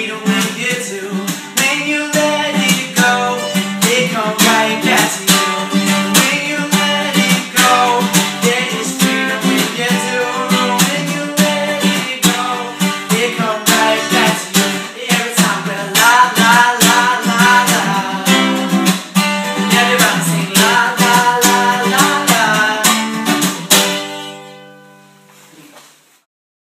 we don't make it to.